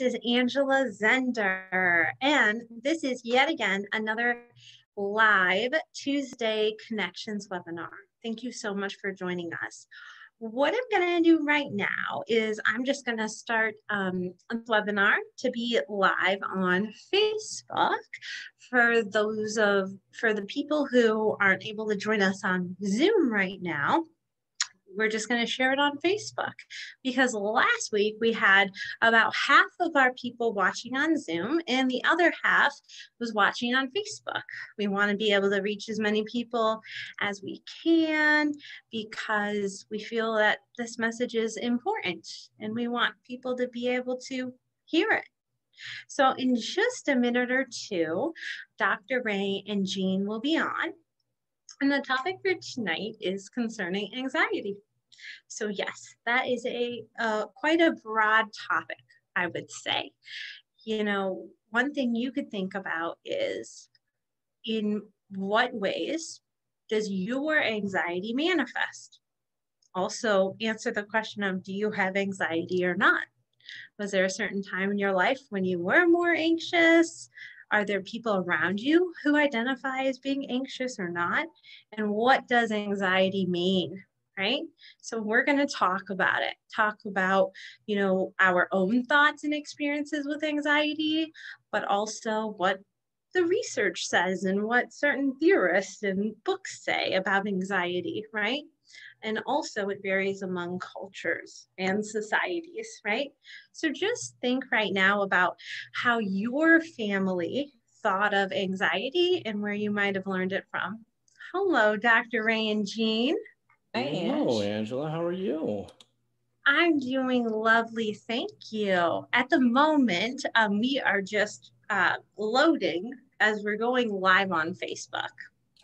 is Angela Zender, and this is yet again another live Tuesday Connections webinar. Thank you so much for joining us. What I'm going to do right now is I'm just going to start um, a webinar to be live on Facebook for those of for the people who aren't able to join us on Zoom right now we're just going to share it on Facebook because last week we had about half of our people watching on Zoom and the other half was watching on Facebook. We want to be able to reach as many people as we can because we feel that this message is important and we want people to be able to hear it. So in just a minute or two, Dr. Ray and Jean will be on and the topic for tonight is concerning anxiety. So yes, that is a uh, quite a broad topic, I would say. You know, one thing you could think about is in what ways does your anxiety manifest? Also, answer the question of do you have anxiety or not? Was there a certain time in your life when you were more anxious? Are there people around you who identify as being anxious or not? And what does anxiety mean? Right? So we're going to talk about it, talk about, you know, our own thoughts and experiences with anxiety, but also what the research says and what certain theorists and books say about anxiety, right? And also it varies among cultures and societies, right? So just think right now about how your family thought of anxiety and where you might have learned it from. Hello, Dr. Ray and Jean. Hi, Hello, Angela. How are you? I'm doing lovely, thank you. At the moment, um, we are just uh, loading as we're going live on Facebook.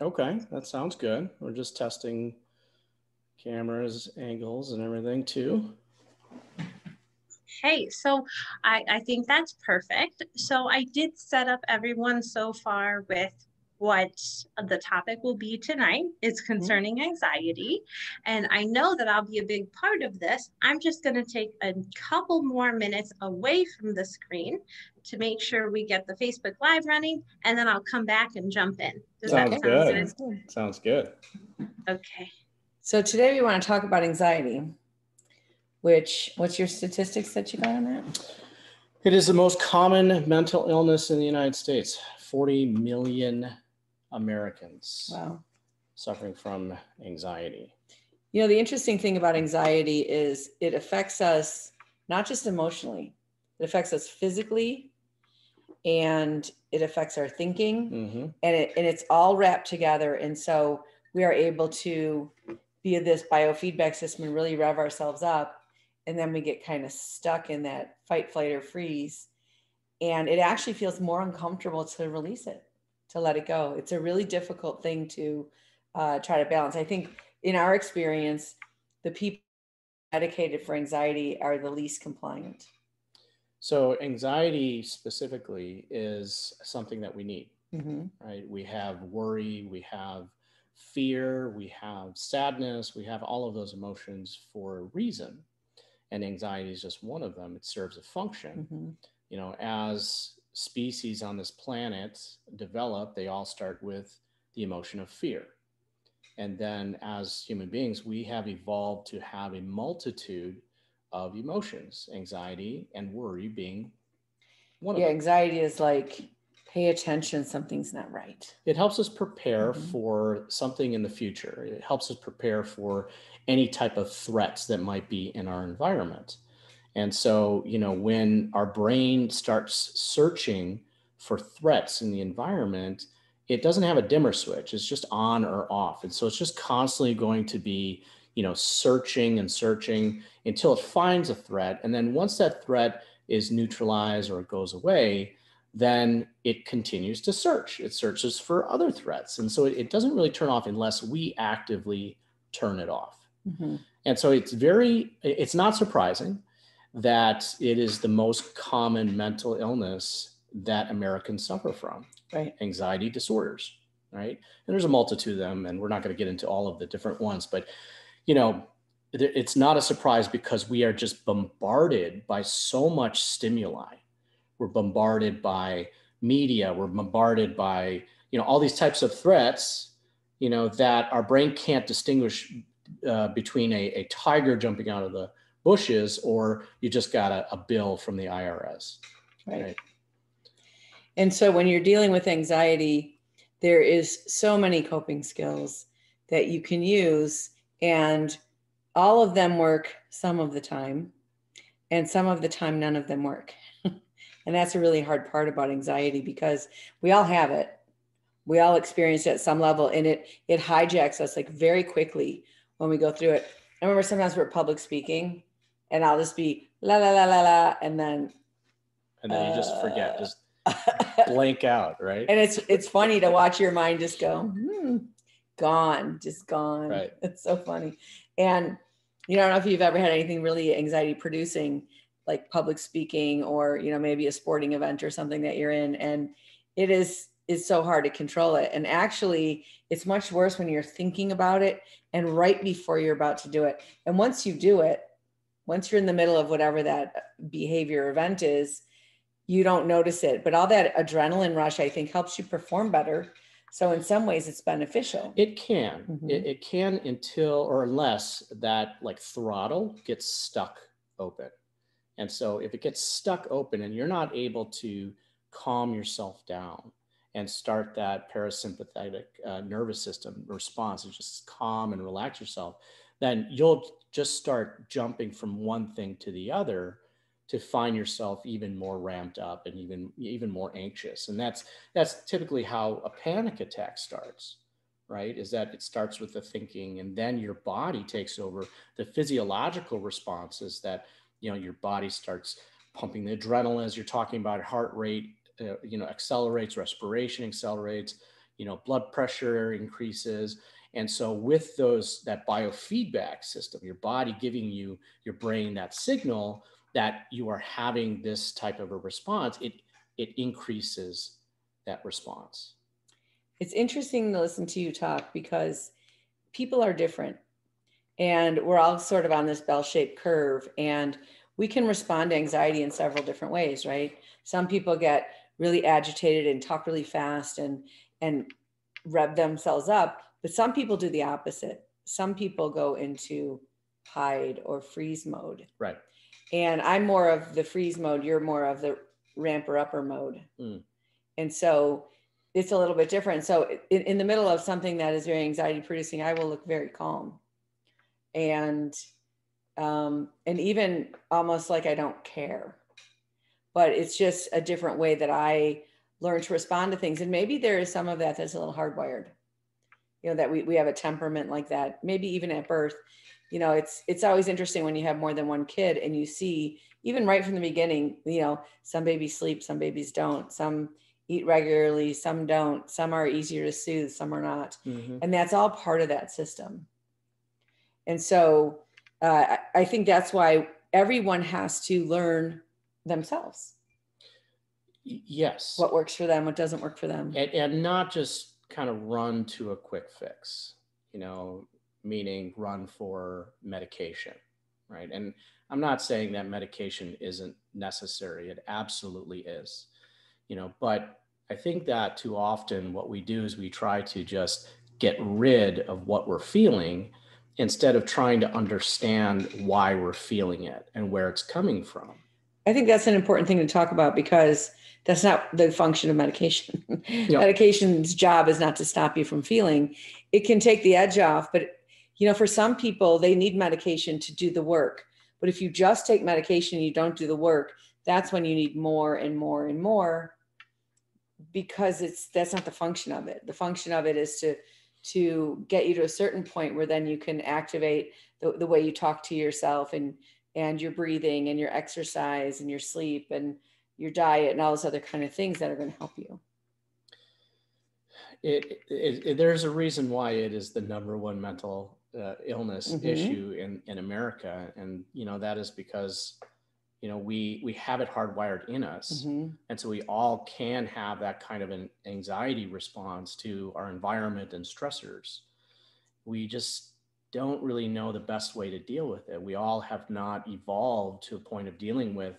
Okay, that sounds good. We're just testing cameras, angles, and everything too. Okay, so I, I think that's perfect. So I did set up everyone so far with what the topic will be tonight. It's mm-hmm. concerning mm-hmm. anxiety. And I know that I'll be a big part of this. I'm just going to take a couple more minutes away from the screen to make sure we get the Facebook Live running, and then I'll come back and jump in. Does sounds, sound good. good? Sounds good. Okay. So today we want to talk about anxiety, which, what's your statistics that you got on that? It is the most common mental illness in the United States. 40 million Americans wow. suffering from anxiety. You know, the interesting thing about anxiety is it affects us not just emotionally, it affects us physically and it affects our thinking mm-hmm. and, it, and it's all wrapped together. And so we are able to via this biofeedback system and really rev ourselves up. And then we get kind of stuck in that fight, flight, or freeze. And it actually feels more uncomfortable to release it, to let it go. It's a really difficult thing to uh, try to balance. I think in our experience, the people medicated for anxiety are the least compliant. So, anxiety specifically is something that we need, mm-hmm. right? We have worry, we have fear, we have sadness, we have all of those emotions for a reason. And anxiety is just one of them. It serves a function. Mm-hmm. You know, as species on this planet develop, they all start with the emotion of fear. And then as human beings, we have evolved to have a multitude of emotions, anxiety and worry being one yeah, anxiety is like pay attention, something's not right. It helps us prepare mm-hmm. for something in the future. It helps us prepare for any type of threats that might be in our environment. And so, you know, when our brain starts searching for threats in the environment, it doesn't have a dimmer switch. It's just on or off. And so it's just constantly going to be, you know, searching and searching until it finds a threat. And then once that threat is neutralized or it goes away, then it continues to search. It searches for other threats. And so it, it doesn't really turn off unless we actively turn it off. Mm-hmm. And so it's very, it's not surprising that it is the most common mental illness that Americans suffer from, right? Anxiety disorders, right? And there's a multitude of them, and we're not going to get into all of the different ones, but you know, it's not a surprise because we are just bombarded by so much stimuli. We're bombarded by media. We're bombarded by you know all these types of threats. You know that our brain can't distinguish uh, between a, a tiger jumping out of the bushes or you just got a, a bill from the IRS. Right. right. And so when you're dealing with anxiety, there is so many coping skills that you can use and all of them work some of the time and some of the time none of them work and that's a really hard part about anxiety because we all have it. We all experience it at some level and it it hijacks us like very quickly when we go through it. I remember sometimes we're public speaking and i'll just be la la la la la and then and then uh, you just forget just blank out right? And it's it's funny to watch your mind just go hmm, gone just gone. Right. It's so funny. And you know, I don't know if you've ever had anything really anxiety producing, like public speaking or, you know, maybe a sporting event or something that you're in. And it is, it's so hard to control it. And actually, it's much worse when you're thinking about it and right before you're about to do it. And once you do it, once you're in the middle of whatever that behavior event is, you don't notice it. But all that adrenaline rush, I think, helps you perform better so in some ways it's beneficial. It can. Mm-hmm. It, it can until or unless that like throttle gets stuck open. And so if it gets stuck open and you're not able to calm yourself down and start that parasympathetic uh, nervous system response and just calm and relax yourself, then you'll just start jumping from one thing to the other to find yourself even more ramped up and even even more anxious. And that's that's typically how a panic attack starts right? Is that it starts with the thinking and then your body takes over the physiological responses that you know your body starts pumping the adrenaline as you're talking about heart rate uh, you know accelerates respiration accelerates you know blood pressure increases and so with those that biofeedback system your body giving you your brain that signal that you are having this type of a response, it it increases that response. It's interesting to listen to you talk because people are different and we're all sort of on this bell-shaped curve and we can respond to anxiety in several different ways, right? Some people get really agitated and talk really fast and and rev themselves up, but some people do the opposite. Some people go into hide or freeze mode. Right and I'm more of the freeze mode. You're more of the ramper upper mode. Mm. And so it's a little bit different. So in, in, the middle of something that is very anxiety producing, I will look very calm and, um, and even almost like I don't care, but it's just a different way that I learn to respond to things. And maybe there is some of that that's a little hardwired, you know, that we, we have a temperament like that, maybe even at birth you know it's it's always interesting when you have more than one kid and you see even right from the beginning you know some babies sleep some babies don't. Some eat regularly some don't. Some are easier to soothe some are not. Mm-hmm. and that's all part of that system and so uh, I, think that's why everyone has to learn themselves yes what works for them what doesn't work for them and, and not just kind of run to a quick fix you know meaning run for medication, right? And I'm not saying that medication isn't necessary. It absolutely is, you know, but I think that too often what we do is we try to just get rid of what we're feeling instead of trying to understand why we're feeling it and where it's coming from. I think that's an important thing to talk about because that's not the function of medication. Yep. Medication's job is not to stop you from feeling. It can take the edge off, but you know, for some people, they need medication to do the work. But if you just take medication, and you don't do the work, that's when you need more and more and more because it's that's not the function of it. The function of it is to to get you to a certain point where then you can activate the, the way you talk to yourself and and your breathing and your exercise and your sleep and your diet and all those other kind of things that are going to help you. It, it, it, there's a reason why it is the number one mental uh, illness mm-hmm. issue in in America, and you know that is because you know we we have it hardwired in us, mm-hmm. and so we all can have that kind of an anxiety response to our environment and stressors. We just don't really know the best way to deal with it. We all have not evolved to a point of dealing with,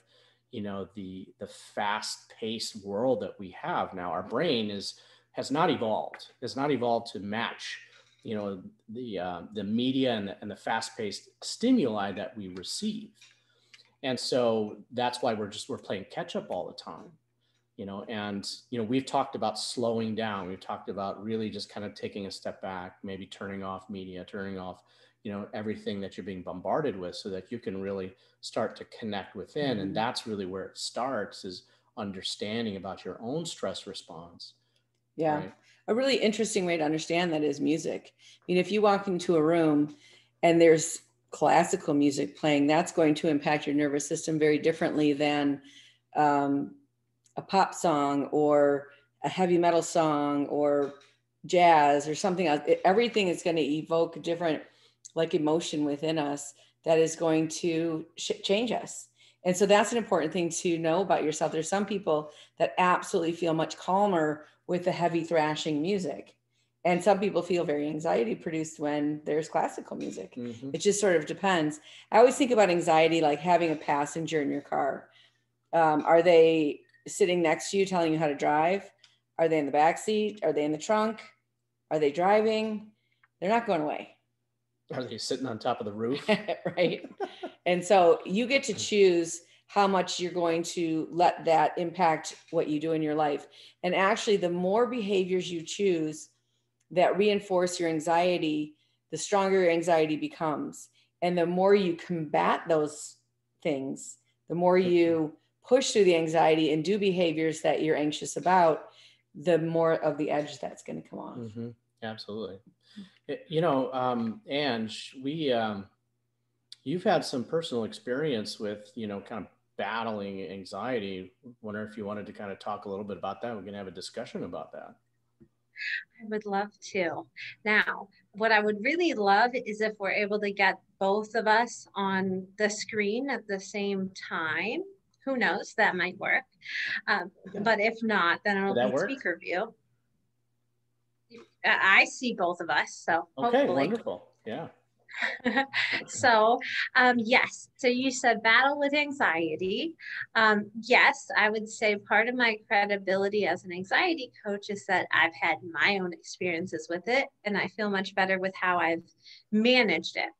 you know, the the fast-paced world that we have now. Our brain is has not evolved. Has not evolved to match, you know, the uh, the media and the, and the fast-paced stimuli that we receive. And so that's why we're just we're playing catch up all the time you know and you know we've talked about slowing down. We've talked about really just kind of taking a step back maybe turning off media turning off you know everything that you're being bombarded with so that you can really start to connect within. Mm-hmm. and that's really where it starts is understanding about your own stress response. Yeah. Right? a really interesting way to understand that is music. I mean if you walk into a room and there's classical music playing that's going to impact your nervous system very differently than um, a pop song or a heavy metal song or jazz or something else. everything is going to evoke different like emotion within us that is going to sh- change us. And so that's an important thing to know about yourself. There's some people that absolutely feel much calmer with the heavy thrashing music. And some people feel very anxiety produced when there's classical music. Mm-hmm. It just sort of depends. I always think about anxiety like having a passenger in your car. Um, are they sitting next to you telling you how to drive? Are they in the back seat? Are they in the trunk? Are they driving? They're not going away. Are they sitting on top of the roof? right. and so you get to choose how much you're going to let that impact what you do in your life. And actually, the more behaviors you choose that reinforce your anxiety, the stronger your anxiety becomes. And the more you combat those things, the more you push through the anxiety and do behaviors that you're anxious about, the more of the edge that's going to come off. Mm-hmm. Absolutely. You know, um, Ange, we, um, you've had some personal experience with, you know, kind of battling anxiety. Wonder if you wanted to kind of talk a little bit about that. We're going to have a discussion about that. I would love to. Now, what I would really love is if we're able to get both of us on the screen at the same time who knows? That might work. Um, But if not, then it'll be work? speaker view. I see both of us, so okay, hopefully. wonderful. Yeah. so um, yes. So you said battle with anxiety. Um, yes i would say part of my credibility as an anxiety coach is that i've had my own experiences with it and i feel much better with how i've managed it.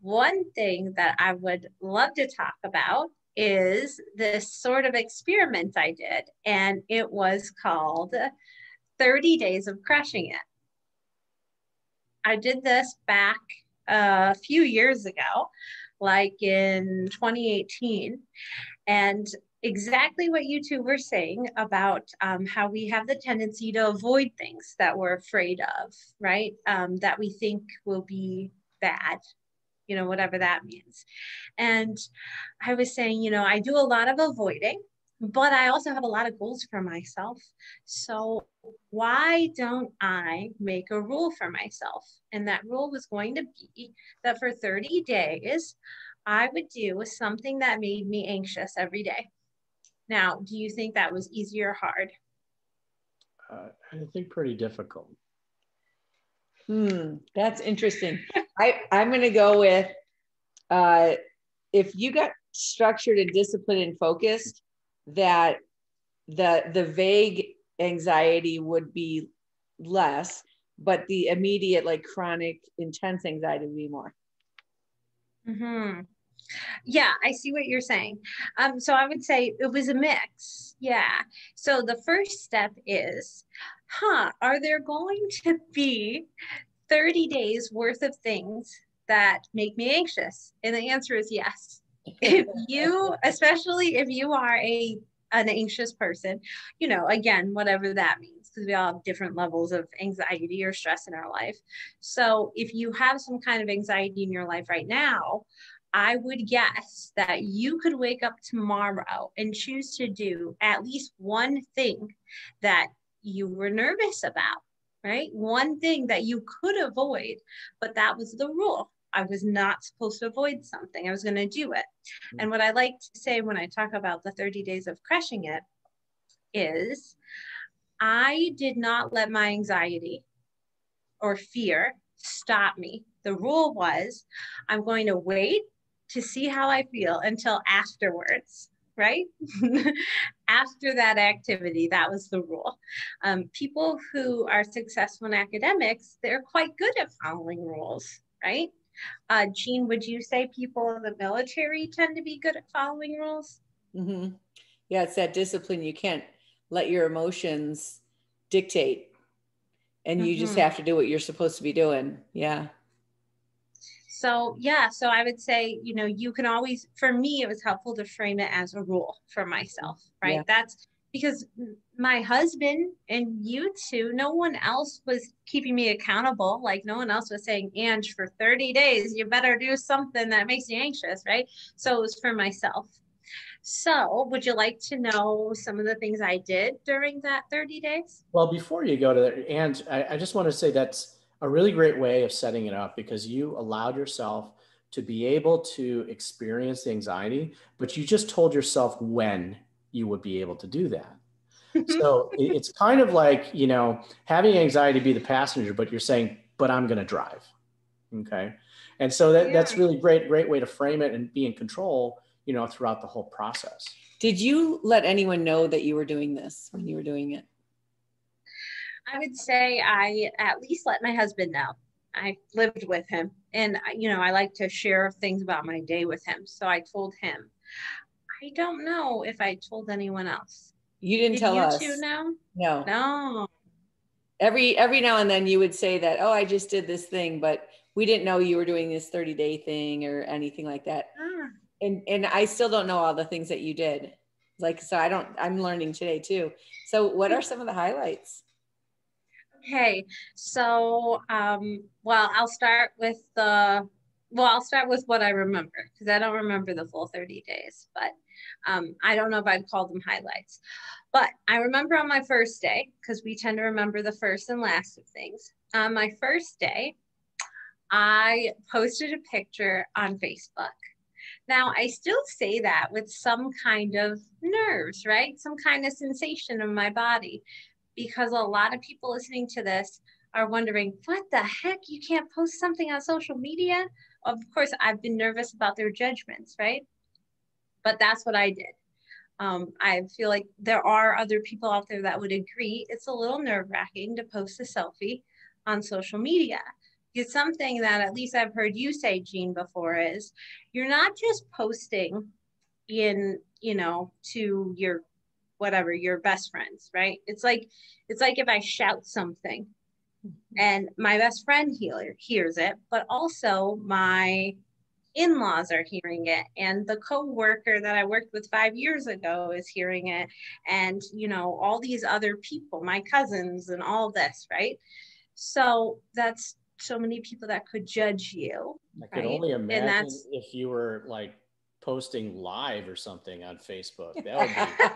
One thing that i would love to talk about is this sort of experiment I did, and it was called 30 Days of Crushing It. I did this back a few years ago, like in 2018. And exactly what you two were saying about um, how we have the tendency to avoid things that we're afraid of, right? Um, that we think will be bad you know, whatever that means. And I was saying, you know, I do a lot of avoiding, but I also have a lot of goals for myself. So why don't I make a rule for myself? And that rule was going to be that for 30 days, I would do something that made me anxious every day. Now, do you think that was easy or hard? Uh, I think pretty difficult. Hmm, that's interesting. I, I'm going to go with uh, if you got structured and disciplined and focused, that the the vague anxiety would be less, but the immediate, like chronic, intense anxiety would be more. Hmm. Yeah, I see what you're saying. Um, so I would say it was a mix. Yeah. So the first step is, huh, are there going to be 30 days worth of things that make me anxious? And the answer is yes. If you, especially if you are a an anxious person, you know, again, whatever that means, because we all have different levels of anxiety or stress in our life. So if you have some kind of anxiety in your life right now, I would guess that you could wake up tomorrow and choose to do at least one thing that you were nervous about right? One thing that you could avoid, but that was the rule. I was not supposed to avoid something. I was going to do it. Mm-hmm. And what I like to say when I talk about the 30 days of crushing it is I did not let my anxiety or fear stop me The rule was I'm going to wait to see how I feel until afterwards, right? After that activity, that was the rule. Um, people who are successful in academics, they're quite good at following rules, right? Uh, Jean, would you say people in the military tend to be good at following rules? Mm-hmm. Yeah, it's that discipline. You can't let your emotions dictate, and mm-hmm. you just mm-hmm. have to do what you're supposed to be doing. Yeah. So, yeah, so I would say, you know, you can always, for me, it was helpful to frame it as a rule for myself, right? Yeah. That's because my husband and you two, no one else was keeping me accountable. Like no one else was saying, Ange, for 30 days, you better do something that makes you anxious, right? So it was for myself. So, would you like to know some of the things I did during that 30 days? Well, before you go to that, and I, I just want to say that's a really great way of setting it up because you allowed yourself to be able to experience the anxiety, but you just told yourself when you would be able to do that. So it's kind of like, you know, having anxiety be the passenger, but you're saying, but I'm going to drive. Okay. And so that, yeah. that's really great, great way to frame it and be in control, you know, throughout the whole process. Did you let anyone know that you were doing this when you were doing it? I would say I at least let my husband know. I lived with him and you know, I like to share things about my day with him. So I told him. I don't know if I told anyone else. You didn't Did tell you us. You know? No. No. Every every now and then you would say that, oh, I just did this thing, but we didn't know you were doing this 30 day thing or anything like that. Ah. And and I still don't know all the things that you did. Like so I don't I'm learning today too. So what are some of the highlights? Okay. So um well I'll start with the well, I'll start with what I remember because I don't remember the full 30 days, but um, I don't know if I'd call them highlights. But I remember on my first day, because we tend to remember the first and last of things. On my first day, I posted a picture on Facebook. Now, I still say that with some kind of nerves, right? Some kind of sensation in my body, because a lot of people listening to this are wondering, what the heck? You can't post something on social media? of course, I've been nervous about their judgments, right? But that's what I did. Um, I feel like there are other people out there that would agree. It's a little nerve wracking to post a selfie on social media. It's something that at least I've heard you say, Jean, before is you're not just posting in, you know, to your whatever, your best friends, right? It's like it's like if I shout something and my best friend healer hears it but also my in-laws are hearing it and the co-worker that i worked with five years ago is hearing it and you know all these other people my cousins and all this right? So that's so many people that could judge you i right? can only imagine if you were like posting live or something on facebook. That would be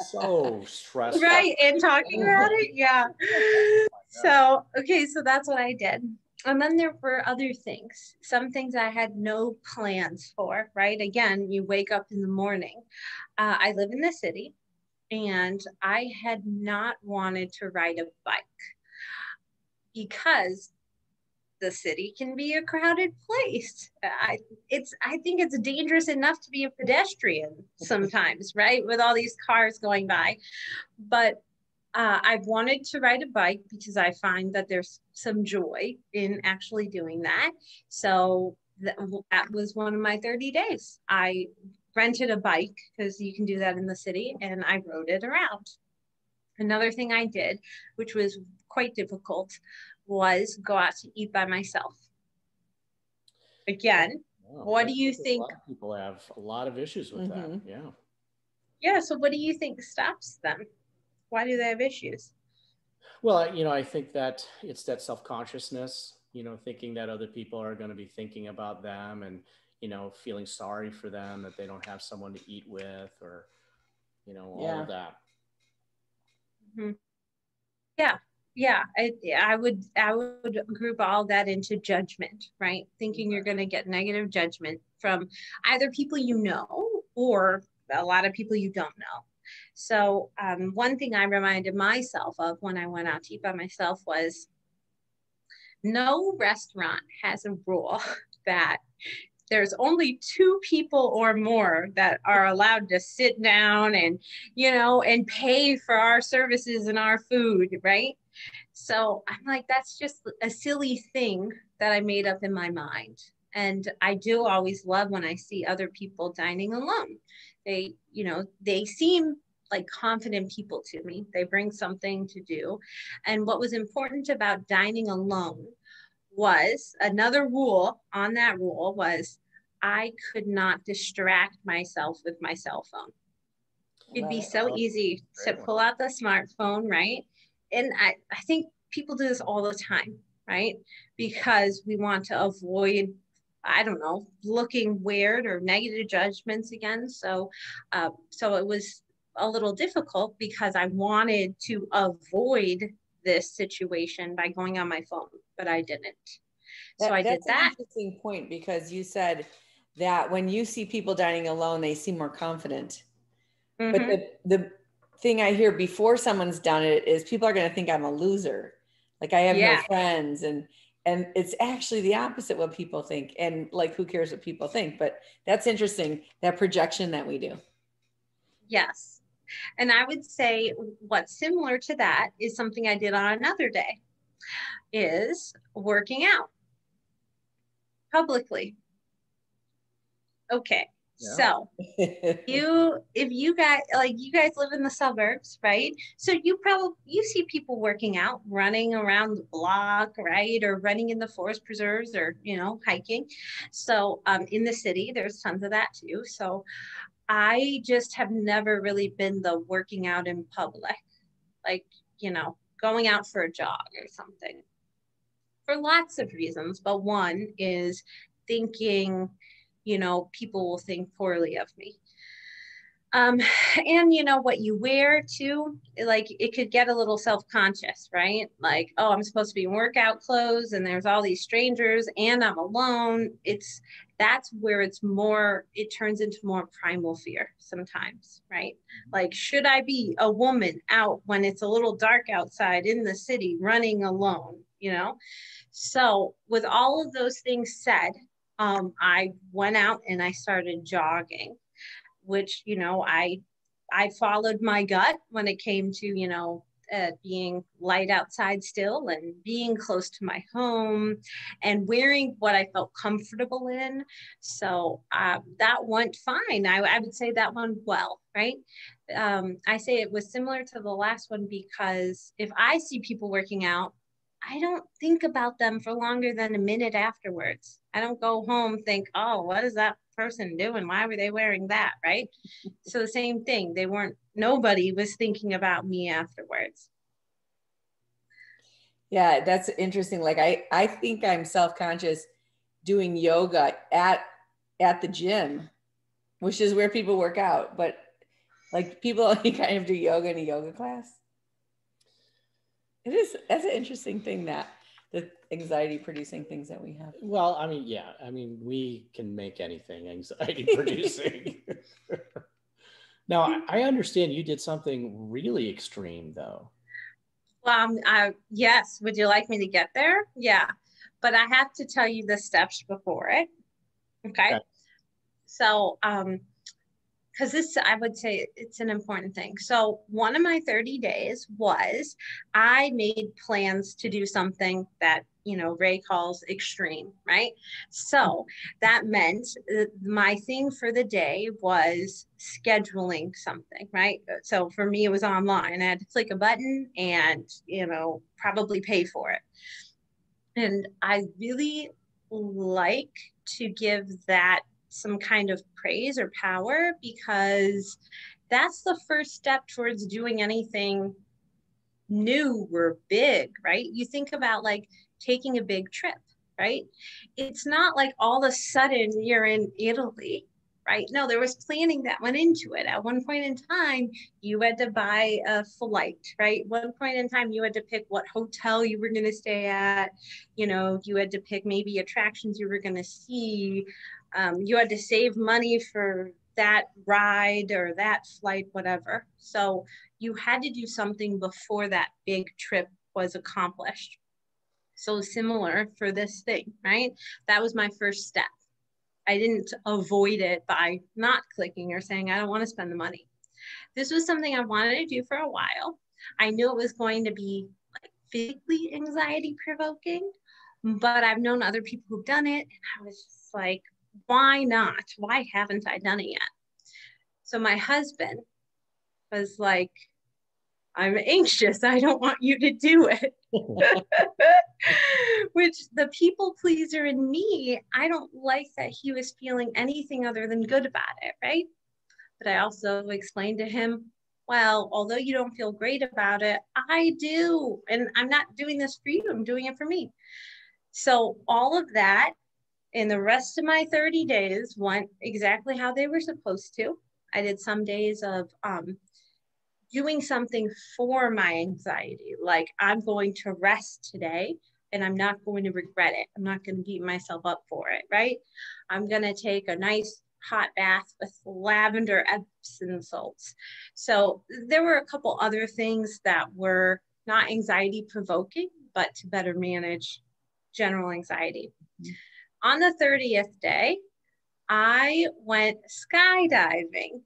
so stressful. Right and talking about it yeah. Oh so okay so that's what i did and then there were other things some things i had no plans for right again you wake up in the morning uh, i live in the city and i had not wanted to ride a bike because the city can be a crowded place. I it's I think it's dangerous enough to be a pedestrian sometimes, right? With all these cars going by. But uh, I've wanted to ride a bike because I find that there's some joy in actually doing that. So that, that was one of my 30 days. I rented a bike because you can do that in the city and I rode it around. Another thing I did, which was quite difficult, was go out to eat by myself. Again, wow, what do you think? people have a lot of issues with mm-hmm. that. Yeah. Yeah. So, what do you think stops them? Why do they have issues? Well, you know, I think that it's that self consciousness, you know, thinking that other people are going to be thinking about them and, you know, feeling sorry for them that they don't have someone to eat with or, you know, all yeah. of that. Mm-hmm. Yeah yeah I, I would i would group all that into judgment right thinking you're going to get negative judgment from either people you know or a lot of people you don't know so um, one thing i reminded myself of when i went out to eat by myself was no restaurant has a rule that there's only two people or more that are allowed to sit down and you know and pay for our services and our food right? So i'm like that's just a silly thing that i made up in my mind. And i do always love when i see other people dining alone they you know they seem like confident people to me they bring something to do and what was important about dining alone was another rule on that rule was I could not distract myself with my cell phone. It'd be so easy to pull out the smartphone, right? And I, I think people do this all the time, right? Because we want to avoid, I don't know, looking weird or negative judgments again. So, uh, so it was a little difficult because I wanted to avoid this situation by going on my phone, but I didn't. That, so I did that. interesting point because you said that when you see people dining alone, they seem more confident. Mm-hmm. But the, the thing I hear before someone's done it is people are going to think I'm a loser. Like I have yeah. no friends and and it's actually the opposite what people think and like who cares what people think but that's interesting that projection that we do. Yes. And i would say what's similar to that is something i did on another day is working out publicly. Okay. Yeah. So you if you guys like you guys live in the suburbs, right? So you probably you see people working out, running around the block, right? Or running in the forest preserves or you know, hiking. So um in the city, there's tons of that too. So I just have never really been the working out in public, like, you know, going out for a jog or something for lots of reasons. But one is thinking, you know, people will think poorly of me. Um, and you know what you wear too, like it could get a little self-conscious, right? Like, oh, I'm supposed to be in workout clothes and there's all these strangers and I'm alone. It's that's where it's more, it turns into more primal fear sometimes, right? Like, should I be a woman out when it's a little dark outside in the city running alone, you know? So, with all of those things said, um, I went out and I started jogging, which, you know, I, I followed my gut when it came to, you know, uh, being light outside still and being close to my home and wearing what I felt comfortable in. So uh, that went fine. I, I, would say that went well, right? Um, I say it was similar to the last one because if I see people working out, I don't think about them for longer than a minute afterwards. I don't go home think, oh, what is that person doing? Why were they wearing that? Right. so the same thing. They weren't, nobody was thinking about me afterwards. Yeah, that's interesting. Like I, I think I'm self-conscious doing yoga at at the gym, which is where people work out. But like people kind of do yoga in a yoga class. It is that's an interesting thing that the anxiety producing things that we have. Well, I mean, yeah, I mean, we can make anything anxiety producing. now, I understand you did something really extreme, though. Well, um, I, yes. Would you like me to get there? Yeah, but I have to tell you the steps before it. Okay. okay. So, um, because this i would say it's an important thing. So one of my 30 days was i made plans to do something that you know ray calls extreme right? So that meant uh, my thing for the day was scheduling something right? So for me it was online. I had to click a button and you know probably pay for it. And i really like to give that some kind of praise or power because that's the first step towards doing anything new or big, right? You think about like taking a big trip, right? It's not like all of a sudden you're in Italy, right? No, there was planning that went into it. At one point in time, you had to buy a flight, right? One point in time, you had to pick what hotel you were going to stay at. You know, you had to pick maybe attractions you were going to see um, you had to save money for that ride or that flight, whatever. So you had to do something before that big trip was accomplished. so similar for this thing, right? That was my first step. I didn't avoid it by not clicking or saying, I don't want to spend the money. This was something I wanted to do for a while. I knew it was going to be like physically anxiety provoking, but I've known other people who've done it. And I was just like, why not? Why haven't I done it yet? So my husband was like, I'm anxious. I don't want you to do it. Which the people pleaser in me, I don't like that he was feeling anything other than good about it, right? But I also explained to him, well, although you don't feel great about it, I do. And I'm not doing this for you, I'm doing it for me. So all of that in the rest of my 30 days went exactly how they were supposed to. I did some days of um, doing something for my anxiety, like I'm going to rest today and I'm not going to regret it. I'm not going to beat myself up for it, right? I'm going to take a nice hot bath with lavender Epsom salts. So there were a couple other things that were not anxiety provoking, but to better manage general anxiety. Mm-hmm. On the 30th day, I went skydiving.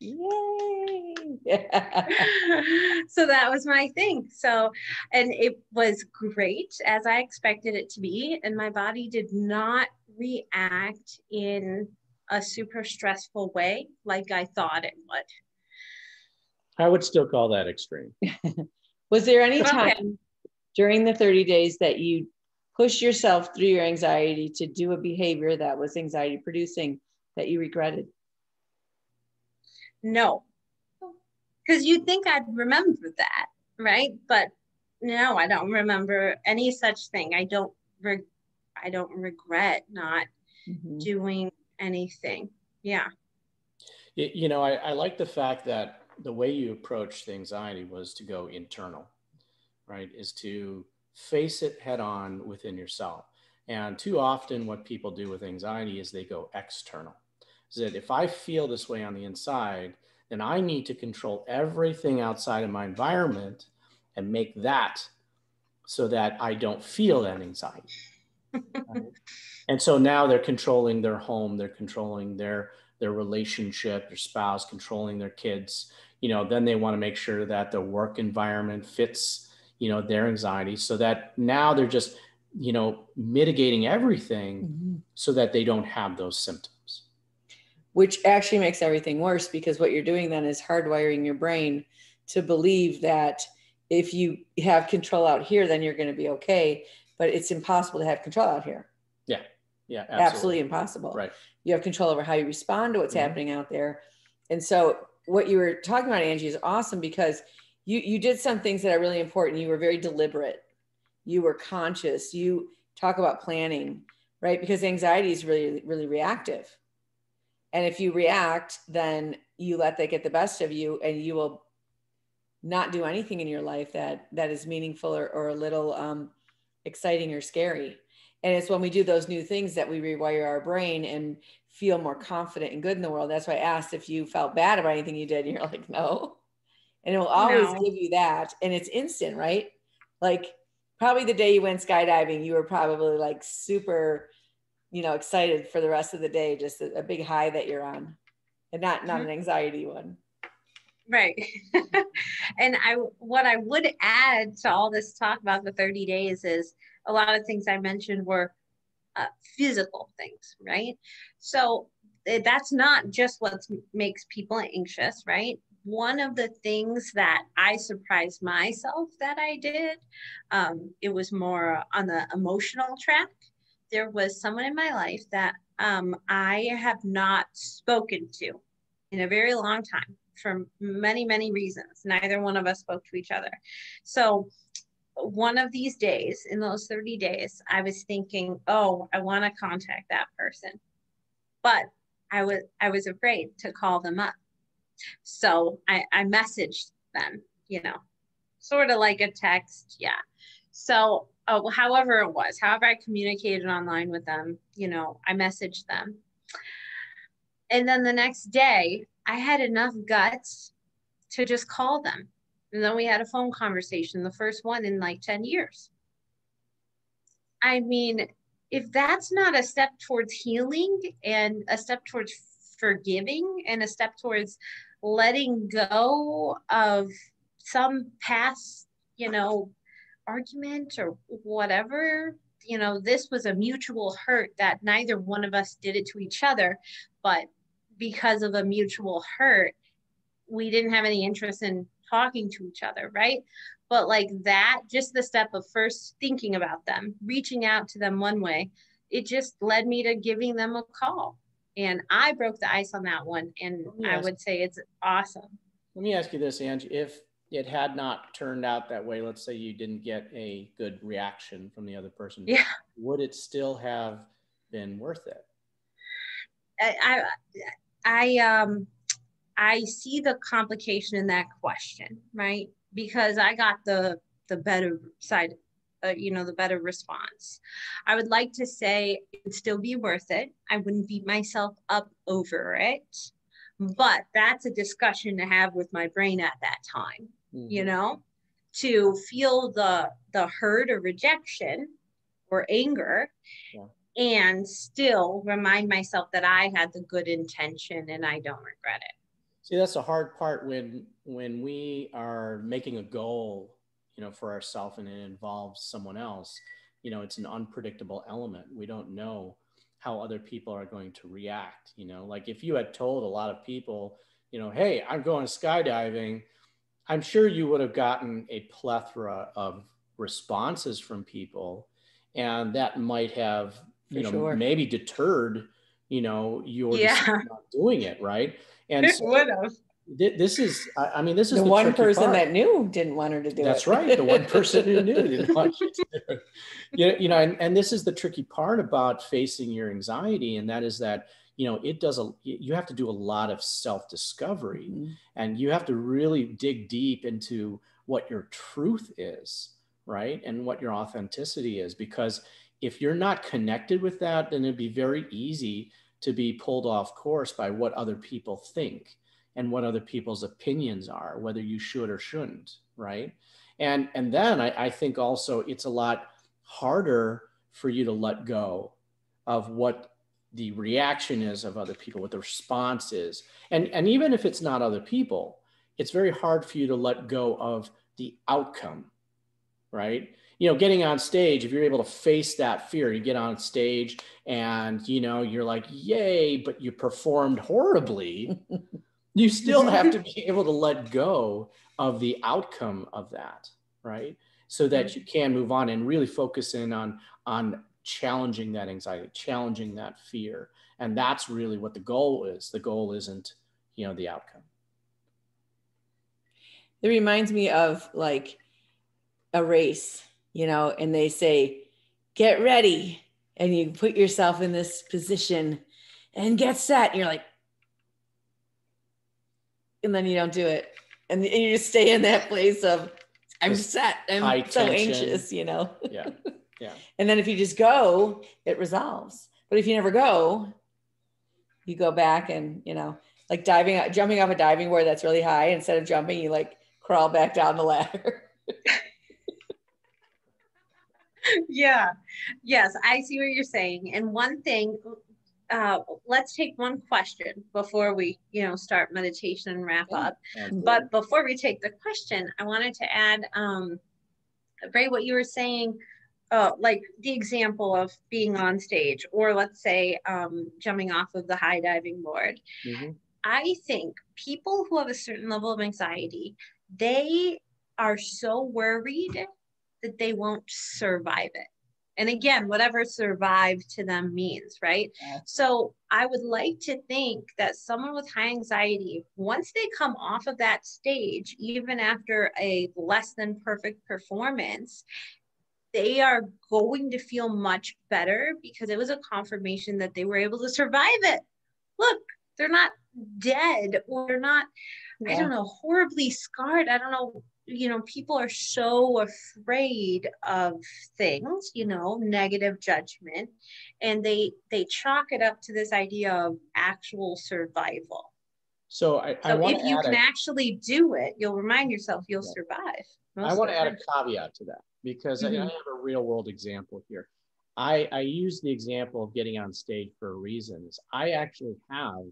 Yay! so that was my thing. So, and it was great as I expected it to be. And my body did not react in a super stressful way like I thought it would. I would still call that extreme. was there any time okay. during the 30 days that you pushed yourself through your anxiety to do a behavior that was anxiety producing that you regretted? No, because you'd think I'd remember that, right? But no, I don't remember any such thing. I don't re- I don't regret not mm-hmm. doing anything. Yeah. You know, I, I like the fact that the way you approached the anxiety was to go internal, right? Is to face it head on within yourself. And too often, what people do with anxiety is they go external is that if I feel this way on the inside, then I need to control everything outside of my environment and make that so that I don't feel that anxiety. right? And so now they're controlling their home, they're controlling their their relationship, their spouse, controlling their kids. You know, then they want to make sure that the work environment fits, you know, their anxiety so that now they're just, you know, mitigating everything mm-hmm. so that they don't have those symptoms which actually makes everything worse because what you're doing then is hardwiring your brain to believe that if you have control out here, then you're going to be okay. But it's impossible to have control out here. Yeah. Yeah. Absolutely, absolutely impossible. Right. You have control over how you respond to what's mm-hmm. happening out there. And so what you were talking about, Angie, is awesome because you you did some things that are really important. You were very deliberate. You were conscious. You talk about planning, right? Because anxiety is really, really reactive and if you react, then you let that get the best of you and you will not do anything in your life that that is meaningful or, or a little um, exciting or scary. And it's when we do those new things that we rewire our brain and feel more confident and good in the world. That's why I asked if you felt bad about anything you did. And you're like, no. And it will always no. give you that. And it's instant, right? Like probably the day you went skydiving, you were probably like super you know excited for the rest of the day just a, a big high that you're on and not not mm-hmm. an anxiety one right and i what i would add to all this talk about the 30 days is a lot of things i mentioned were uh, physical things right so eh, that's not just what makes people anxious right one of the things that i surprised myself that i did um, it was more on the emotional track there was someone in my life that um, I have not spoken to in a very long time for many, many reasons. Neither one of us spoke to each other. So, one of these days, in those 30 days, I was thinking, oh, I want to contact that person. But I was I was afraid to call them up. So I, I messaged them, you know, sort of like a text. Yeah. So oh, however it was, however I communicated online with them, you know, I messaged them. And then the next day, I had enough guts to just call them. And then we had a phone conversation, the first one in like 10 years. I mean, if that's not a step towards healing and a step towards forgiving and a step towards letting go of some past, you know, argument or whatever, you know, this was a mutual hurt that neither one of us did it to each other, but because of a mutual hurt, we didn't have any interest in talking to each other, right? But like that, just the step of first thinking about them, reaching out to them one way, it just led me to giving them a call. And I broke the ice on that one. And I would say it's awesome. Let me ask you this, Angie. If it had not turned out that way, let's say you didn't get a good reaction from the other person, yeah. would it still have been worth it? I, I, I um, I see the complication in that question, right? Because I got the the better side, uh, you know, the better response. I would like to say it would still be worth it. I wouldn't beat myself up over it, but that's a discussion to have with my brain at that time. Mm-hmm. You know, to feel the the hurt or rejection or anger. Yeah. And still remind myself that I had the good intention and I don't regret it. See, that's the hard part when when we are making a goal, you know, for ourselves and it involves someone else. You know, it's an unpredictable element. We don't know how other people are going to react. You know, like if you had told a lot of people, you know, hey, I'm going skydiving, I'm sure you would have gotten a plethora of responses from people, and that might have, you For know, sure. maybe deterred, you know, your yeah. not doing it, right? And so, would have. This is, I mean, this is the, the one person part. that knew didn't want her to do That's it. That's right. The one person who knew didn't want you to do it. You know, you know and, and this is the tricky part about facing your anxiety. And that is that, you know, it does a, you have to do a lot of self discovery mm-hmm. and you have to really dig deep into what your truth is, right? And what your authenticity is. Because if you're not connected with that, then it'd be very easy to be pulled off course by what other people think and what other people's opinions are, whether you should or shouldn't, right? And and then I, I think also it's a lot harder for you to let go of what the reaction is of other people, what the response is. And, and even if it's not other people, it's very hard for you to let go of the outcome, right? you know, getting on stage, if you're able to face that fear, you get on stage and, you know, you're like, yay, but you performed horribly, you still have to be able to let go of the outcome of that, right? So that you can move on and really focus in on, on challenging that anxiety, challenging that fear. And that's really what the goal is. The goal isn't, you know, the outcome. It reminds me of like a race you know, and they say, get ready. And you put yourself in this position and get set. And you're like, and then you don't do it. And you just stay in that place of, I'm set. I'm so anxious, you know? Yeah. Yeah. and then if you just go, it resolves. But if you never go, you go back and, you know, like diving, jumping off a diving board that's really high, instead of jumping, you like crawl back down the ladder. yeah. Yes, I see what you're saying. And one thing, uh, let's take one question before we, you know, start meditation and wrap up. But before we take the question, I wanted to add, um, Ray, what you were saying, uh, like the example of being on stage, or let's say um, jumping off of the high diving board. Mm-hmm. I think people who have a certain level of anxiety, they are so worried that they won't survive it. And again, whatever survive to them means, right? Yeah. So I would like to think that someone with high anxiety, once they come off of that stage, even after a less than perfect performance, they are going to feel much better because it was a confirmation that they were able to survive it. Look, they're not dead or they're not, yeah. I don't know, horribly scarred. I don't know you know people are so afraid of things you know negative judgment and they they chalk it up to this idea of actual survival so I, so if you can a, actually do it you'll remind yourself you'll yeah. survive i want to add a caveat to that because mm-hmm. I, I, have a real world example here I, I use the example of getting on stage for reasons. I actually have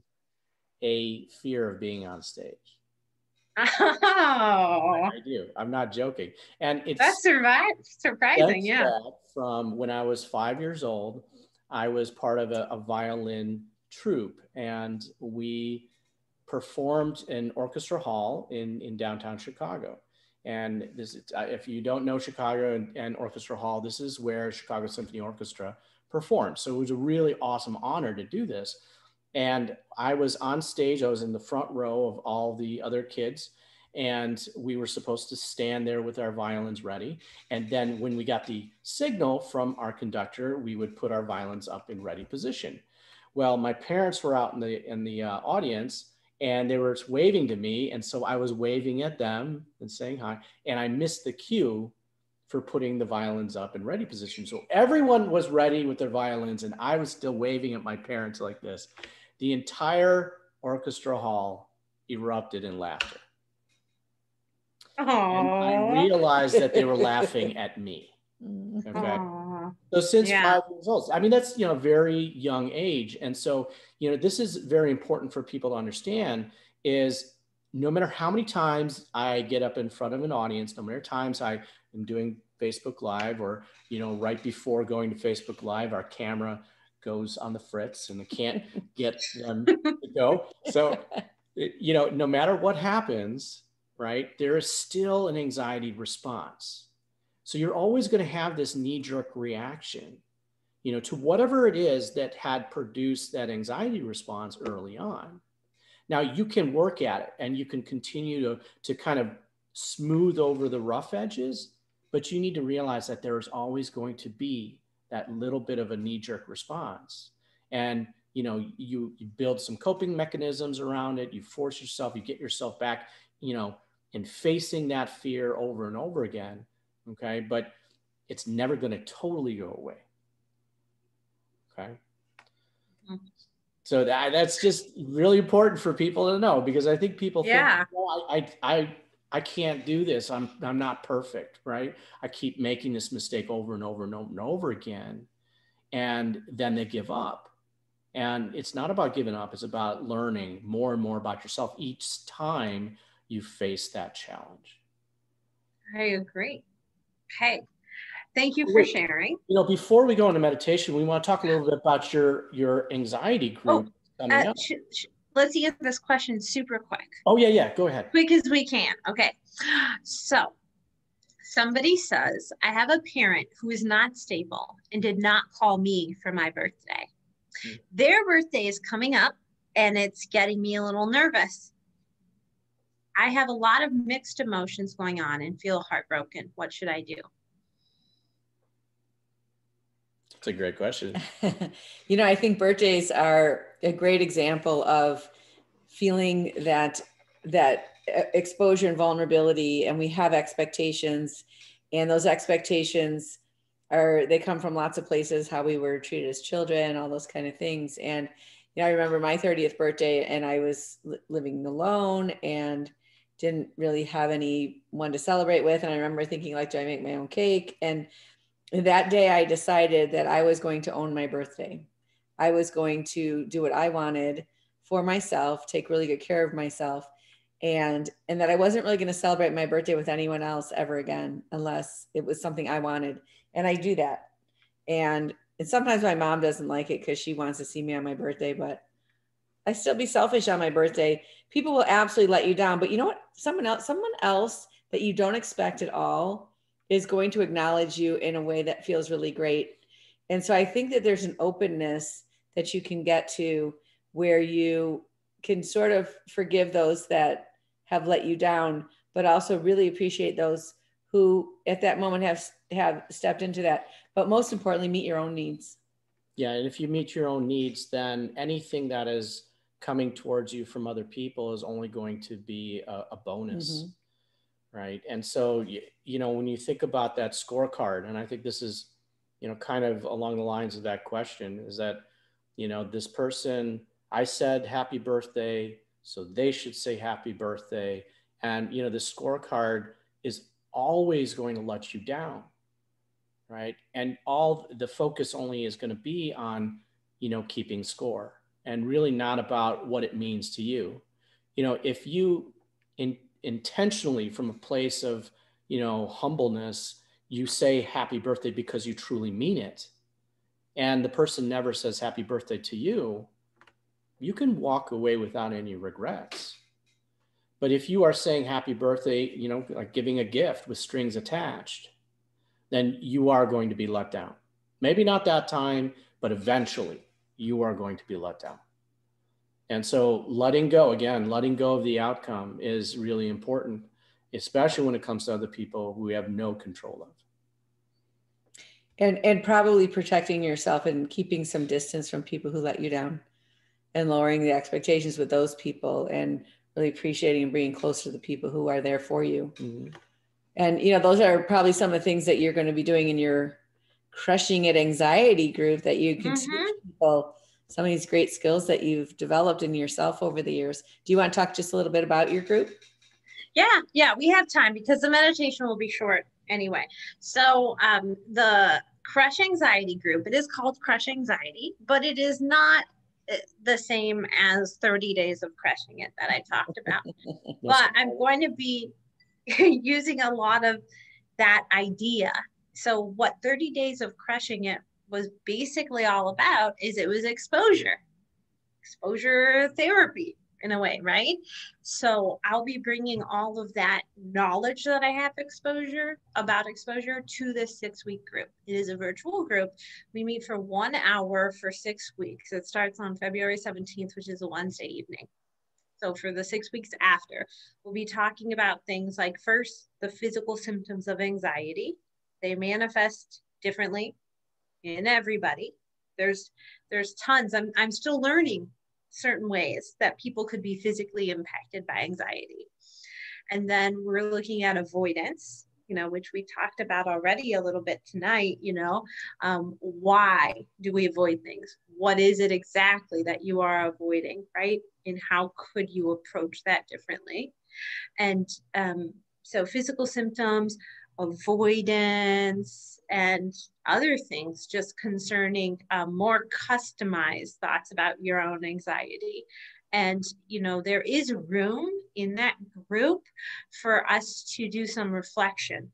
a fear of being on stage. Oh, I do. I'm not joking. And it's that's surprising. Yeah. From when I was five years old, I was part of a, a violin troupe, and we performed in Orchestra Hall in, in downtown Chicago. And this, uh, if you don't know Chicago and, and, Orchestra Hall, this is where Chicago Symphony Orchestra performed. So it was a really awesome honor to do this. And I was on stage, I was in the front row of all the other kids. And we were supposed to stand there with our violins ready. And then when we got the signal from our conductor, we would put our violins up in ready position. Well, my parents were out in the, in the uh, audience and they were waving to me. And so I was waving at them and saying hi. And I missed the cue for putting the violins up in ready position. So everyone was ready with their violins, and I was still waving at my parents like this. The entire orchestra hall erupted in laughter. Aww. And I realized that they were laughing at me. Okay. Aww. So since yeah. five years old, I mean that's you know very young age, and so you know this is very important for people to understand. Is no matter how many times I get up in front of an audience, no matter times I am doing Facebook Live, or you know right before going to Facebook Live, our camera goes on the fritz and can't get them to go. So you know no matter what happens, right, there is still an anxiety response so you're always going to have this knee jerk reaction, you know, to whatever it is that had produced that anxiety response early on. Now you can work at it and you can continue to, to kind of smooth over the rough edges, but you need to realize that there is always going to be that little bit of a knee jerk response. And you know, you, you build some coping mechanisms around it, you force yourself, you get yourself back, you know, in facing that fear over and over again okay but it's never going to totally go away okay mm-hmm. so that, that's just really important for people to know because i think people yeah. think well, I, I i can't do this. I'm i'm not perfect right? I keep making this mistake over and over and over and over again and then they give up. And it's not about giving up. It's about learning more and more about yourself each time you face that challenge. I agree. Okay. Thank you for sharing. You know, before we go into meditation, we want to talk a little bit about your your anxiety group. Oh, uh, sh- sh- let's answer this question super quick. Oh yeah, yeah. Go ahead. Quick as we can. Okay. So somebody says, I have a parent who is not stable and did not call me for my birthday. Mm-hmm. Their birthday is coming up and it's getting me a little nervous. I have a lot of mixed emotions going on and feel heartbroken. What should I do? That's a great question. you know, I think birthdays are a great example of feeling that that uh, exposure and vulnerability and we have expectations and those expectations are they come from lots of places how we were treated as children all those kind of things and you know i remember my 30th birthday and i was li- living alone and didn't really have anyone to celebrate with. And I remember thinking, like, do I make my own cake? And that day I decided that I was going to own my birthday. I was going to do what I wanted for myself, take really good care of myself. And and that I wasn't really going to celebrate my birthday with anyone else ever again unless it was something I wanted. And I do that. And and sometimes my mom doesn't like it because she wants to see me on my birthday, but I still be selfish on my birthday. People will absolutely let you down, but you know what? Someone else, someone else that you don't expect at all is going to acknowledge you in a way that feels really great. And so I think that there's an openness that you can get to where you can sort of forgive those that have let you down, but also really appreciate those who at that moment have have stepped into that. But most importantly, meet your own needs. Yeah, and if you meet your own needs, then anything that is coming towards you from other people is only going to be a, a bonus mm-hmm. Right and so you, you know when you think about that scorecard and i think this is you know kind of along the lines of that question is that you know this person i said happy birthday so they should say happy birthday and you know the scorecard is always going to let you down right? And all the focus only is going to be on, you know, keeping score and really not about what it means to you. You know, if you in, intentionally from a place of, you know, humbleness, you say happy birthday because you truly mean it, and the person never says happy birthday to you, you can walk away without any regrets. But if you are saying happy birthday, you know, like giving a gift with strings attached, then you are going to be let down. Maybe not that time, but eventually you are going to be let down. And so letting go, again, letting go of the outcome is really important, especially when it comes to other people who we have no control of. And, and probably protecting yourself and keeping some distance from people who let you down and lowering the expectations with those people and really appreciating and bringing close to the people who are there for you. Mm-hmm. And you know, those are probably some of the things that you're going to be doing in your crushing it anxiety group that you can mm-hmm. teach people some of these great skills that you've developed in yourself over the years. Do you want to talk just a little bit about your group? Yeah, yeah, we have time because the meditation will be short anyway. So um, the Crush Anxiety group, it is called Crush Anxiety, but it is not uh, the same as 30 days of crushing it that I talked about. but I'm going to be using a lot of that idea. So, what 30 days of crushing it was basically all about is it was exposure, exposure therapy in a way, right? So I'll be bringing all of that knowledge that I have exposure about exposure to this six week group. It is a virtual group. We meet for one hour for six weeks. It starts on February 17th, which is a Wednesday evening. So for the six weeks after, we'll be talking about things like first, the physical symptoms of anxiety. They manifest differently in everybody. There's there's tons. I'm I'm still learning certain ways that people could be physically impacted by anxiety. And then we're looking at avoidance, you know, which we talked about already a little bit tonight. You know, um, why do we avoid things? What is it exactly that you are avoiding, right? And how could you approach that differently? And um, so, physical symptoms, avoidance, and other things just concerning uh, more customized thoughts about your own anxiety. And, you know, there is room in that group for us to do some reflection.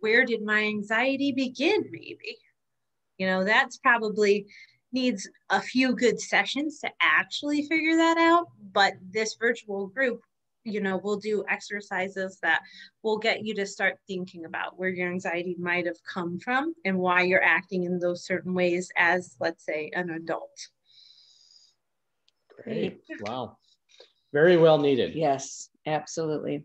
Where did my anxiety begin, maybe? You know, that's probably needs a few good sessions to actually figure that out. But this virtual group you know, we'll do exercises that will get you to start thinking about where your anxiety might have come from and why you're acting in those certain ways as, let's say, an adult. Great. Wow. Very well needed. Yes, absolutely.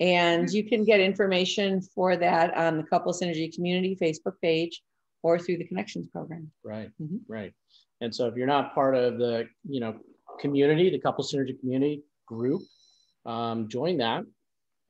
And you can get information for that on the Couple Synergy Community Facebook page or through the Connections Program. Right, mm-hmm. right. And so if you're not part of the, you know, community, the Couple Synergy community group, um, join that.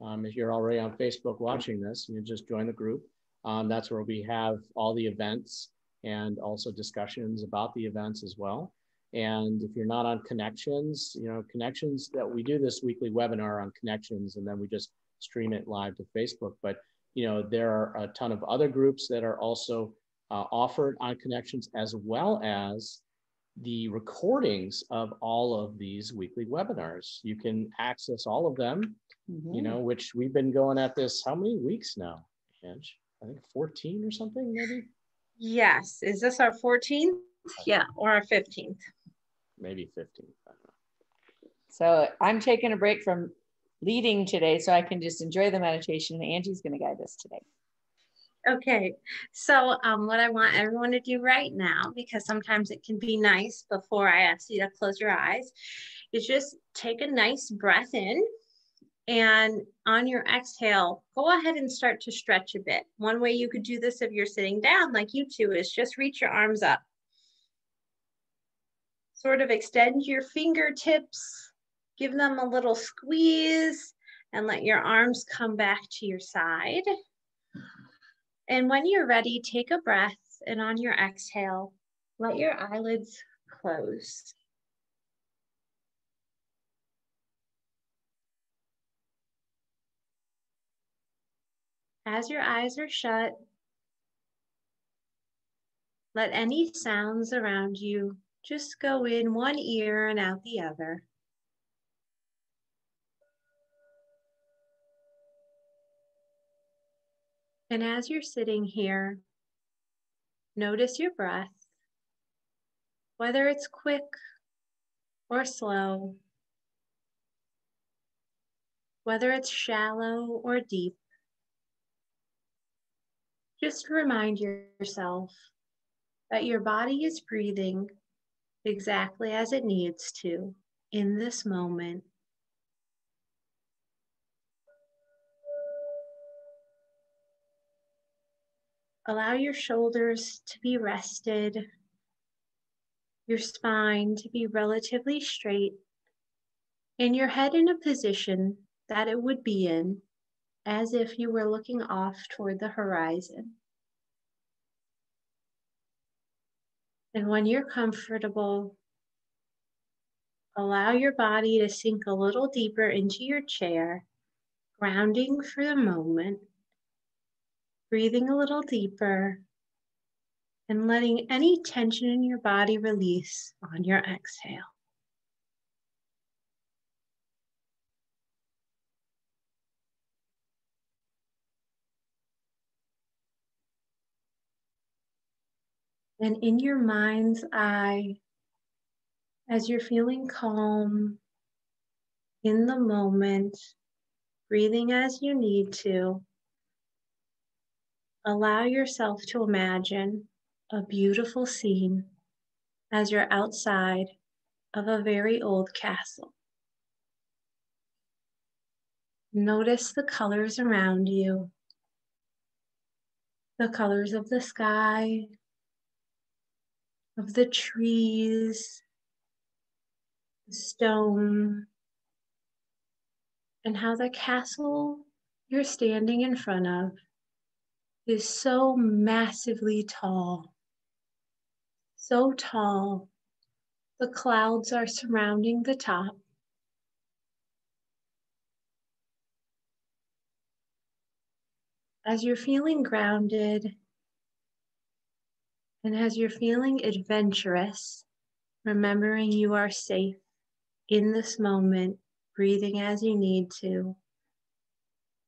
Um, if you're already on Facebook watching this, you just join the group. Um, that's where we have all the events and also discussions about the events as well. And if you're not on Connections, you know, Connections that we do this weekly webinar on Connections and then we just stream it live to Facebook. But, you know, there are a ton of other groups that are also uh, offered on Connections as well as the recordings of all of these weekly webinars. You can access all of them, mm-hmm. you know, which we've been going at this how many weeks now, Ange? I think 14 or something, maybe? Yes. Is this our 14th? Yeah, or our 15th. Maybe 15th. So I'm taking a break from leading today so I can just enjoy the meditation. And Angie's going to guide us today. Okay, so um, what I want everyone to do right now, because sometimes it can be nice before I ask you to close your eyes, is just take a nice breath in. And on your exhale, go ahead and start to stretch a bit. One way you could do this if you're sitting down, like you two, is just reach your arms up. Sort of extend your fingertips, give them a little squeeze, and let your arms come back to your side. And when you're ready, take a breath and on your exhale, let your eyelids close. As your eyes are shut, Let any sounds around you just go in one ear and out the other. And as you're sitting here, notice your breath, whether it's quick or slow, whether it's shallow or deep. Just remind yourself that your body is breathing exactly as it needs to in this moment. Allow your shoulders to be rested, your spine to be relatively straight, and your head in a position that it would be in as if you were looking off toward the horizon. And when you're comfortable, allow your body to sink a little deeper into your chair, grounding for the moment breathing a little deeper and letting any tension in your body release on your exhale. And in your mind's eye, as you're feeling calm in the moment, breathing as you need to, Allow yourself to imagine a beautiful scene as you're outside of a very old castle. Notice the colors around you, the colors of the sky, of the trees, the stone, and how the castle you're standing in front of is so massively tall. So tall, the clouds are surrounding the top. As you're feeling grounded and as you're feeling adventurous, remembering you are safe in this moment, breathing as you need to,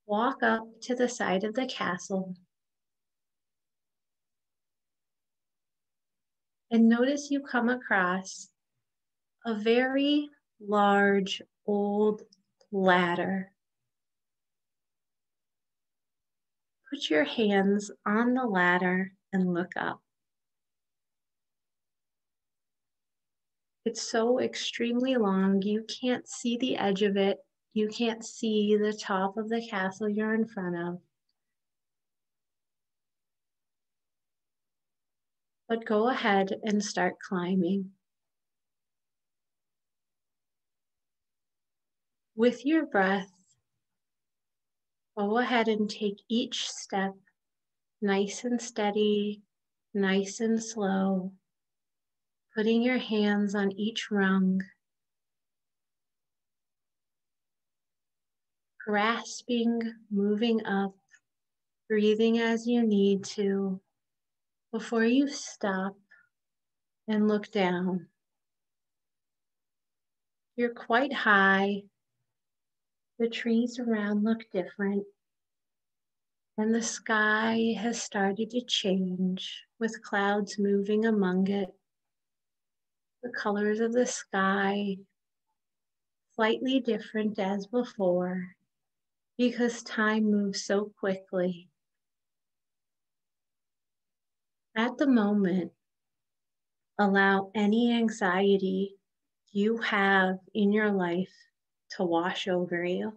walk up to the side of the castle and notice you come across a very large old ladder. Put your hands on the ladder and look up. It's so extremely long, you can't see the edge of it. You can't see the top of the castle you're in front of. But go ahead and start climbing. With your breath, go ahead and take each step nice and steady, nice and slow, putting your hands on each rung, grasping, moving up, breathing as you need to before you stop and look down. You're quite high. The trees around look different. And the sky has started to change with clouds moving among it. The colors of the sky slightly different as before because time moves so quickly. At the moment, allow any anxiety you have in your life to wash over you.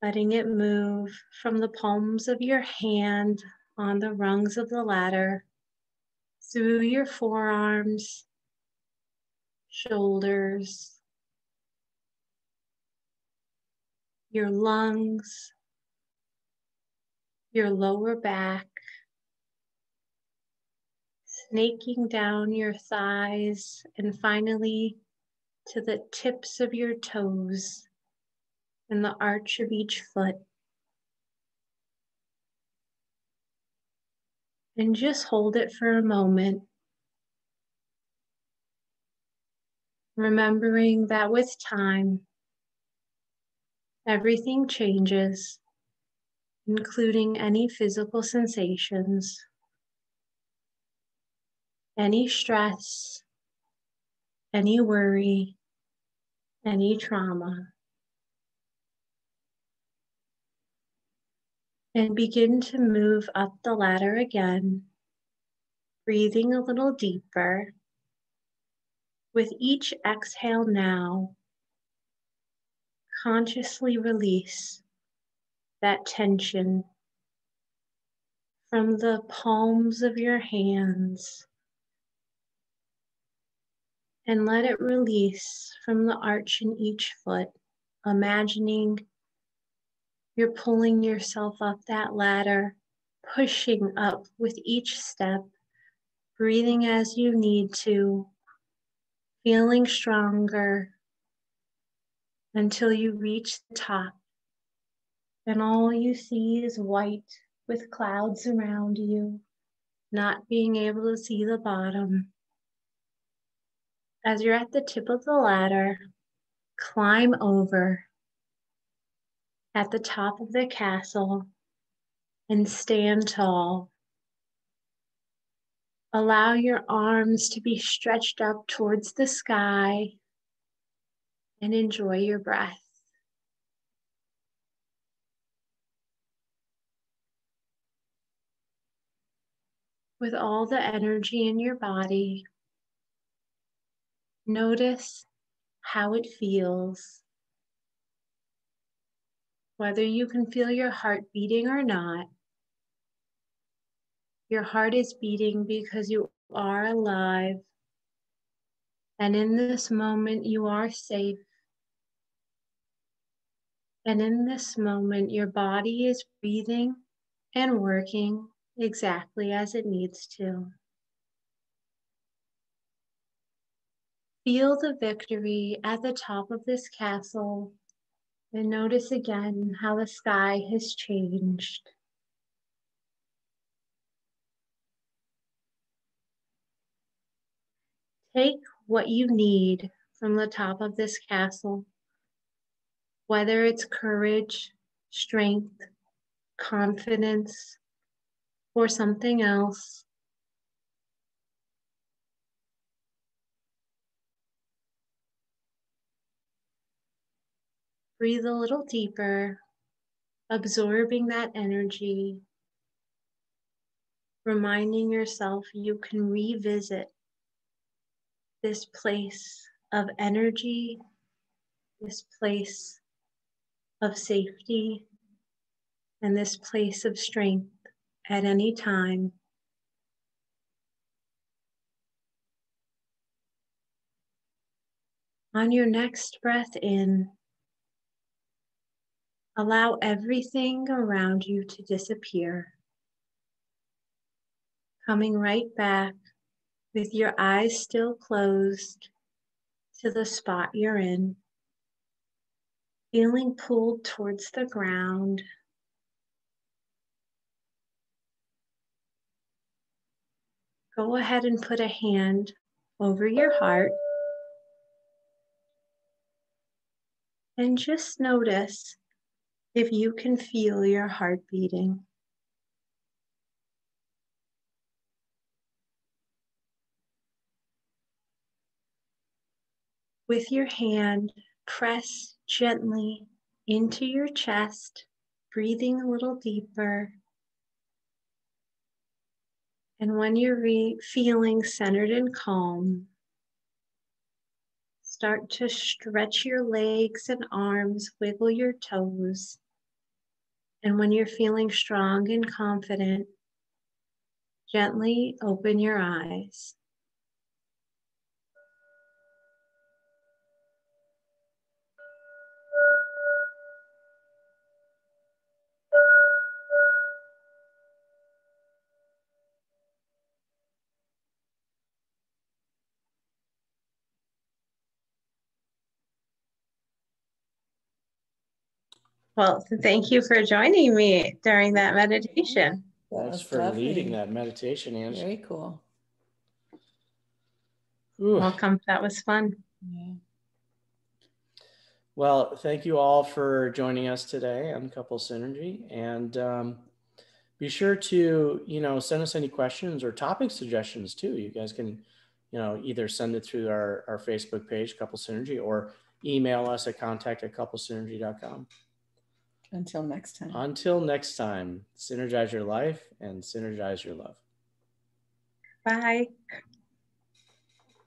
Letting it move from the palms of your hand on the rungs of the ladder through your forearms, shoulders, your lungs, your lower back, snaking down your thighs, and finally to the tips of your toes and the arch of each foot. And just hold it for a moment. Remembering that with time, everything changes, including any physical sensations, any stress, any worry, any trauma. And begin to move up the ladder again, breathing a little deeper. With each exhale now, consciously release that tension from the palms of your hands and let it release from the arch in each foot, imagining you're pulling yourself up that ladder, pushing up with each step, breathing as you need to, feeling stronger until you reach the top. And all you see is white with clouds around you, not being able to see the bottom. As you're at the tip of the ladder, climb over at the top of the castle and stand tall. Allow your arms to be stretched up towards the sky and enjoy your breath. With all the energy in your body, Notice how it feels. Whether you can feel your heart beating or not, your heart is beating because you are alive. And in this moment, you are safe. And in this moment, your body is breathing and working exactly as it needs to. Feel the victory at the top of this castle and notice again how the sky has changed. Take what you need from the top of this castle, whether it's courage, strength, confidence, or something else. Breathe a little deeper, absorbing that energy, reminding yourself you can revisit this place of energy, this place of safety, and this place of strength at any time. On your next breath in, Allow everything around you to disappear. Coming right back with your eyes still closed to the spot you're in. Feeling pulled towards the ground. Go ahead and put a hand over your heart. And just notice if you can feel your heart beating. With your hand, press gently into your chest, breathing a little deeper. And when you're re- feeling centered and calm, start to stretch your legs and arms, wiggle your toes. And when you're feeling strong and confident, gently open your eyes. Well, thank you for joining me during that meditation. Thanks for lovely. leading that meditation, Angie. Very cool. Ooh. Welcome. That was fun. Yeah. Well, thank you all for joining us today on Couple Synergy. And um, be sure to, you know, send us any questions or topic suggestions too. You guys can, you know, either send it through our, our Facebook page, Couple Synergy, or email us at contact at couplesynergy.com. Until next time. Until next time, synergize your life and synergize your love. Bye.